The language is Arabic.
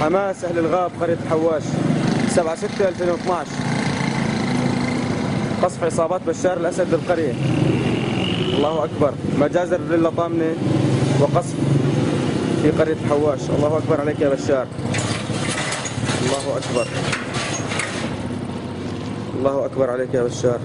حماس أهل الغاب قرية الحواش 7 6 2012 قصف عصابات بشار الأسد بالقرية. الله أكبر. مجازر للطامنة طامنة وقصف في قرية الحواش الله أكبر عليك يا بشار. الله أكبر. الله أكبر عليك يا بشار.